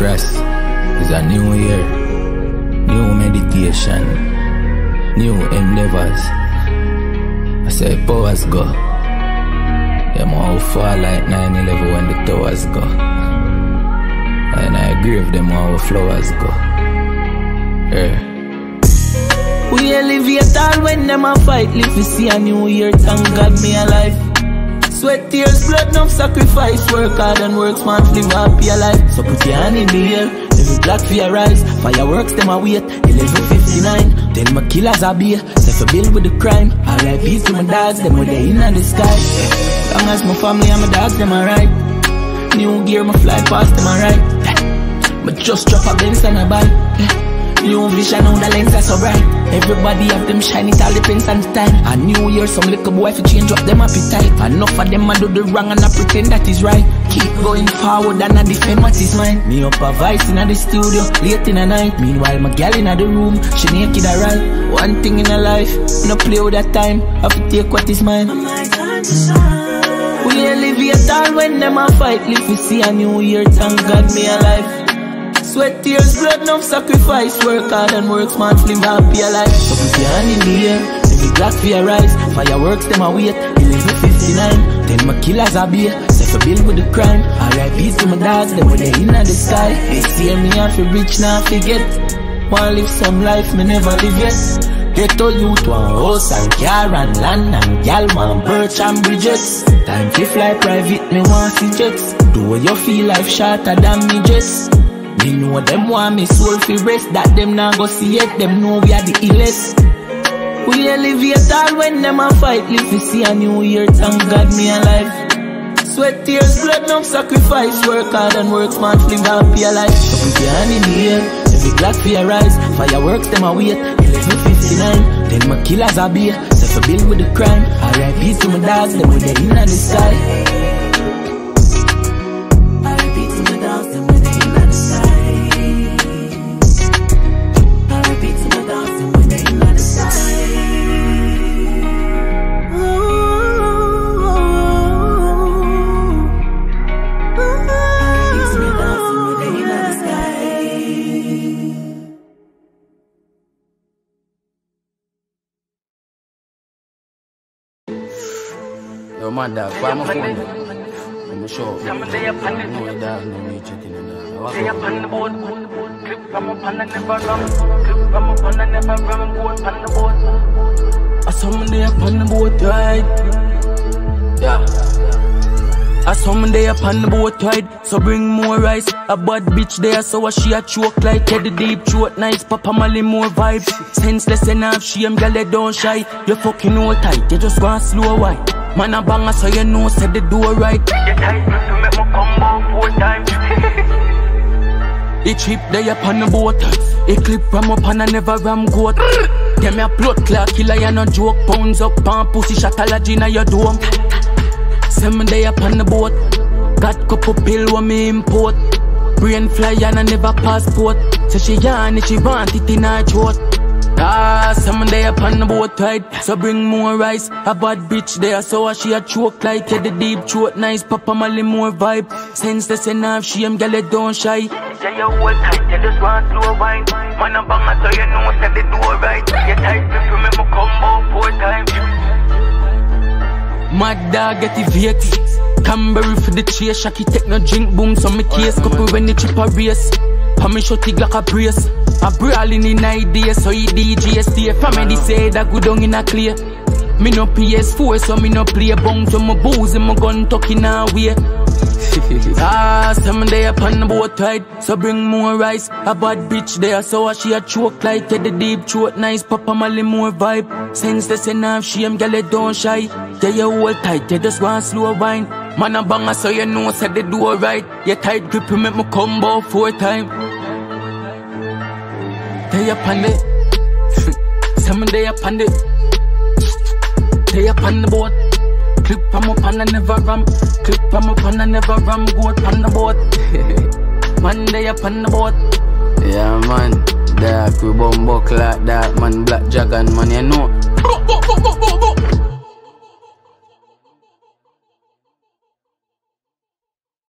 cross. It's a new year, new meditation, new endeavors. I say powers go. Them all fall like 9-11 when the towers go. And I with them all flowers go. Yeah. We elevate all when them a fight. Live to see a new year, thank God me alive. Sweat, tears, blood, enough sacrifice. Work hard and work smart, live happy life So put your hand in the air, every black your rise. Fireworks, them a wait, 11.59. Then my killers are beer, set for bill with the crime. R.I.P. to my dogs, them with the in the sky. Long as my family and my dogs, them alright. New gear, my fly past them alright. But just drop a Benz and a bike. New vision on the lens are so bright. Everybody have them shiny, it all depends on the time. A new year, some little boy fi change up them appetite. Enough of them a do the wrong and I pretend that is right. Keep going forward and I defend what is mine. Me up a vice in the studio, late in the night. Meanwhile, my gal in the room, she naked alright. One thing in her life, no play with that time. Have to take what is mine. Mm. We elevate all when them a fight. Live to see a new year, thank God me alive. Sweat, tears, blood, no sacrifice. Work hard and work smart, live happy alive. So put your hand in the air, every black for your rise. Fireworks, them a wait, 11.59. Then my killers are beer, set for bill with the crime. R.I.P. to my dogs, them with the in the sky. They see me off for rich, now forget. Wanna live some life, me never live yet. Ghetto youth want house and car and land and gal want birch and bridges. Time to fly private, me want see jets. Do what you feel life shorter than me just. Me know them want me soul fi rest That them not go see it. Them know we are the illest. We elevate all when them a fight. Live to see a new year Thank God me alive. Sweat, tears, blood, enough sacrifice. Work hard and work smart Live happy alive So put your hand in the air Every black for your rise. Fireworks them a wait. 11.59 Then my killers are beer. Set for bill with the crime. R.I.P. to my dogs Them with the in the sky Yo, man, dog, why my phone? I'm sure. No, dog, no me checking it out. Stay up on the board, clip from up and I never run, clip from up and I never run, up on the board. I me there up on the boat ride. Yeah. I there up on the boat ride, so bring more rice. A bad bitch there, so I she a choke like Teddy Deep throat nice. Papa Molly more vibe. Senseless enough, shame, girl, they don't shy. You fucking no tight, you just want slow wine. Man a banger, so you know, said the door right. You tight, to make me come four times. The trip they up on the boat. A clip ram up and I never ram goat. Them a blood clot killer, you no joke. Pounds up, pan pussy shot a lodge inna your dome. Seven day up on the boat. Got couple pill when me import. Brain fly and I never passport. So she yarn it, she want it in her throat. Ah, seven day up on the boat ride. So bring more rice. A bad bitch there, so I she a choke like the deep throat nice. Papa Molly more vibe. Senseless enough, shame, girl, it don't shy. Say you hold tight, you just want slow wine. Man a banger, so you know say the door right. You tight, to make me come four times. Mad dog get evicted. Canberry for the chase, Shaki take no drink boom, so me case couple when the chip a race. Pa me shot it like a brace. A brawling in idea, so he DJ stay. Family say that good down in a clear. Me no PS4, so me no play bounce on my booze and my gun tucking away. ah, some day up on the boat ride, so bring more rice. A bad bitch there, so I she a choke like the deep throat nice. Papa Molly more vibe. Senseless enough, shame, girl, it don't shy. Yeah, you hold tight, you just want slow wine. Man a banger, so you know, said the door right. You tight grip, you make me combo four time. Day up on it, some day up on it. Day up on the boat. Clip from up and I never ram. Clip from up and I never ram. Go up on the boat. man, day up on the boat. Yeah, man. Dark, we bumbo clock, dark, man, black dragon, man, you know.